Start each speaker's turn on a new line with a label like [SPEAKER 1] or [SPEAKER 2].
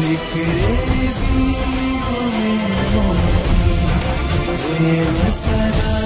[SPEAKER 1] crazy, oh, oh, oh, oh,